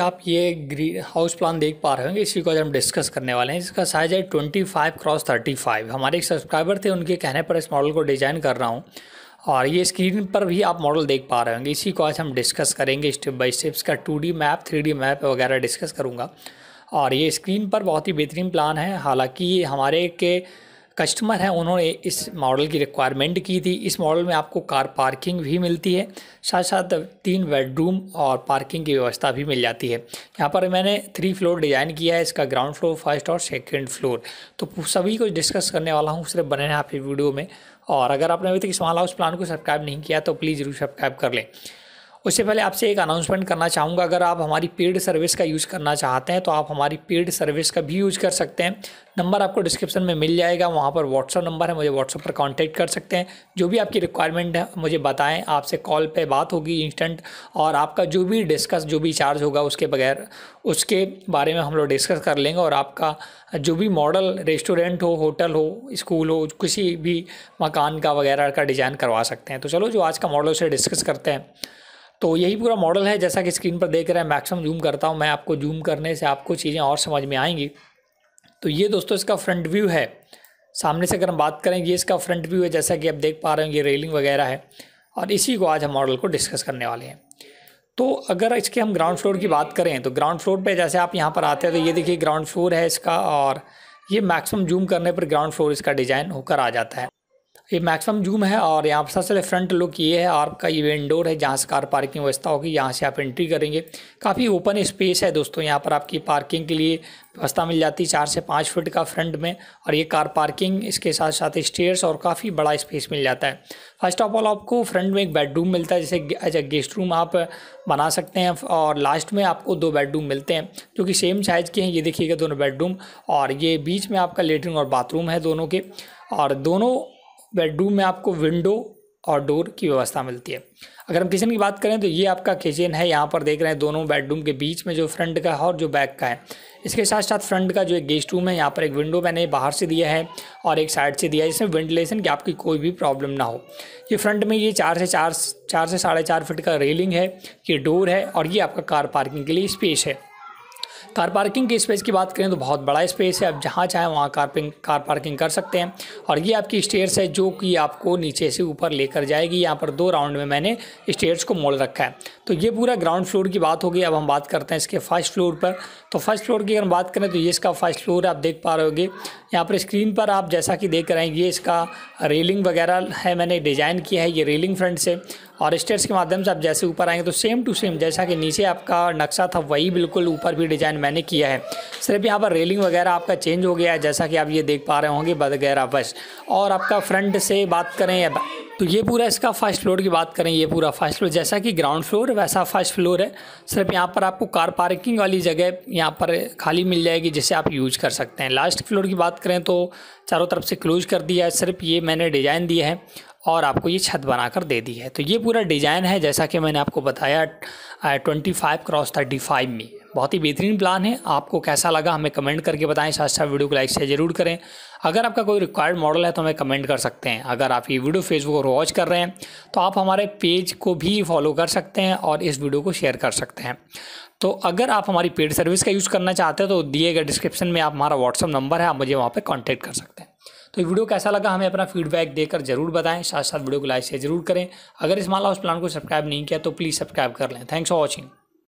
आप ये green house plan देख पा रहे होंगे, इसी को आज हम डिस्कस करने वाले हैं। इसका साइज़ है twenty five cross thirty five हमारे एक सब्सक्राइबर थे, उनके कहने पर इस मॉडल को डिज़ाइन कर रहा हूँ। और ये स्क्रीन पर भी आप मॉडल देख पा रहे होंगे। इसी को आज हम डिस्कस करेंगे स्टेप बाय स्टेप्स का टू मैप थ्री मैप वगैरह डिस्कस करूँगा। और ये स्क्रीन पर बहुत ही बेहतरीन प्लान है। हालाँकि हमारे के कस्टमर हैं, उन्होंने इस मॉडल की रिक्वायरमेंट की थी। इस मॉडल में आपको कार पार्किंग भी मिलती है साथ साथ तीन बेडरूम और पार्किंग की व्यवस्था भी मिल जाती है। यहाँ पर मैंने थ्री फ्लोर डिज़ाइन किया है, इसका ग्राउंड फ्लोर फ़र्स्ट और सेकेंड फ्लोर तो सभी को डिस्कस करने वाला हूँ, सिर्फ़ बने हैं आप वीडियो में। और अगर आपने अभी तक स्मॉल हाउस प्लान को सब्सक्राइब नहीं किया तो प्लीज़ ज़रूर सब्सक्राइब कर लें। उससे पहले आपसे एक अनाउंसमेंट करना चाहूँगा। अगर आप हमारी पेड सर्विस का यूज़ करना चाहते हैं तो आप हमारी पेड सर्विस का भी यूज़ कर सकते हैं। नंबर आपको डिस्क्रिप्शन में मिल जाएगा। वहाँ पर व्हाट्सअप नंबर है, मुझे व्हाट्सअप पर कांटेक्ट कर सकते हैं। जो भी आपकी रिक्वायरमेंट है, मुझे बताएँ। आपसे कॉल पे बात होगी इंस्टेंट और आपका जो भी डिस्कस जो भी चार्ज होगा, उसके बगैर, उसके बारे में हम लोग डिस्कस कर लेंगे और आपका जो भी मॉडल रेस्टोरेंट हो होटल हो स्कूल हो, किसी भी मकान का, वगैरह का डिज़ाइन करवा सकते हैं। तो चलो, जो आज का मॉडल उसे डिस्कस करते हैं। तो यही पूरा मॉडल है, जैसा कि स्क्रीन पर देख रहे हैं मैक्सिमम जूम करता हूँ, मैं आपको जूम करने से आपको चीज़ें और समझ में आएँगी। तो ये दोस्तों इसका फ्रंट व्यू है। सामने से अगर हम बात करें, ये इसका फ्रंट व्यू है, जैसा कि आप देख पा रहे हैं ये रेलिंग वगैरह है। और इसी को आज हम मॉडल को डिस्कस करने वाले हैं। तो अगर इसके हम ग्राउंड फ्लोर की बात करें तो ग्राउंड फ्लोर पे जैसे आप यहाँ पर आते हैं तो ये देखिए ग्राउंड फ्लोर है इसका, और ये मैक्सिमम जूम करने पर ग्राउंड फ्लोर इसका डिज़ाइन होकर आ जाता है। ये मैक्सिमम जूम है और यहाँ पर सबसे फ्रंट लुक ये है, आपका ये विंडोर है जहाँ से कार पार्किंग व्यवस्था होगी, यहाँ से आप एंट्री करेंगे। काफ़ी ओपन स्पेस है दोस्तों, यहाँ पर आपकी पार्किंग के लिए व्यवस्था मिल जाती है चार से पाँच फुट का फ्रंट में और ये कार पार्किंग इसके साथ साथ स्टेयर्स और काफ़ी बड़ा स्पेस मिल जाता है। फ़र्स्ट ऑफ़ ऑल आपको फ्रंट में एक बेडरूम मिलता है, जैसे एज ए गेस्ट रूम आप बना सकते हैं और लास्ट में आपको दो बेडरूम मिलते हैं, जो कि सेम साइज़ के हैं। ये देखिएगा दोनों बेडरूम और ये बीच में आपका लेटरिन और बाथरूम है दोनों के और दोनों बेडरूम में आपको विंडो और डोर की व्यवस्था मिलती है। अगर हम किचन की बात करें तो ये आपका किचन है, यहाँ पर देख रहे हैं दोनों बेडरूम के बीच में जो फ्रंट का है और जो बैक का है। इसके साथ साथ फ्रंट का जो एक गेस्ट रूम है, यहाँ पर एक विंडो मैंने बाहर से दिया है और एक साइड से दिया है, जिसमें वेंटिलेशन की आपकी कोई भी प्रॉब्लम ना हो। ये फ्रंट में ये चार से चार चार से साढ़े चार फिट का रेलिंग है, ये डोर है और ये आपका कार पार्किंग के लिए स्पेस है। कार पार्किंग के स्पेस की बात करें तो बहुत बड़ा स्पेस है। आप जहाँ चाहें वहाँ कार कार पार्किंग कर सकते हैं। और ये आपकी स्टेयर्स है जो कि आपको नीचे से ऊपर लेकर जाएगी। यहाँ पर दो राउंड में मैंने स्टेयर्स को मोड़ रखा है। तो ये पूरा ग्राउंड फ्लोर की बात होगी अब हम बात करते हैं इसके फ़र्स्ट फ्लोर पर। तो फ़र्स्ट फ्लोर की अगर बात करें तो ये इसका फ़र्स्ट फ्लोर आप देख पा रहे होगे। यहाँ पर स्क्रीन पर आप जैसा कि देख रहे हैं, ये इसका रेलिंग वगैरह है, मैंने डिज़ाइन किया है। ये रेलिंग फ्रंट से। और स्टेयर्स के माध्यम से आप जैसे ऊपर आएँगे तो सेम टू सेम जैसा कि नीचे आपका नक्शा था वही बिल्कुल ऊपर भी डिज़ाइन मैंने किया है। सिर्फ़ यहाँ पर रेलिंग वगैरह आपका चेंज हो गया है, जैसा कि आप ये देख पा रहे होंगे वगैरह बस। और आपका फ्रंट से बात करें या तो ये पूरा इसका फ़र्स्ट फ्लोर की बात करें, ये पूरा फ़र्स्ट फ्लोर जैसा कि ग्राउंड फ्लोर वैसा फ़र्स्ट फ्लोर है। सिर्फ़ यहाँ पर आपको कार पार्किंग वाली जगह यहाँ पर खाली मिल जाएगी, जिसे आप यूज़ कर सकते हैं। लास्ट फ्लोर की बात करें तो चारों तरफ़ से क्लोज कर दिया है, सिर्फ़ ये मैंने डिज़ाइन दिया है। और आपको ये छत बनाकर दे दी है। तो ये पूरा डिज़ाइन है, जैसा कि मैंने आपको बताया twenty five cross thirty five में। बहुत ही बेहतरीन प्लान है। आपको कैसा लगा हमें कमेंट करके बताएँ। साथ साथ वीडियो को लाइक शेयर ज़रूर करें। अगर आपका कोई रिक्वायर्ड मॉडल है तो हमें कमेंट कर सकते हैं। अगर आप ये वीडियो फेसबुक पर वॉच कर रहे हैं तो आप हमारे पेज को भी फॉलो कर सकते हैं और इस वीडियो को शेयर कर सकते हैं। तो अगर आप हमारी पेड सर्विस का यूज़ करना चाहते हैं तो दिए गए डिस्क्रिप्शन में आप हमारा व्हाट्सअप नंबर है। आप मुझे वहाँ पर कॉन्टैक्ट कर सकते हैं। तो वीडियो कैसा लगा हमें अपना फीडबैक देकर ज़रूर बताएँ। साथ साथ वीडियो को लाइक शेयर ज़रूर करें। अगर इस माला उस प्लान को सब्सक्राइब नहीं किया तो प्लीज़ सब्सक्राइब कर लें। Thanks for watching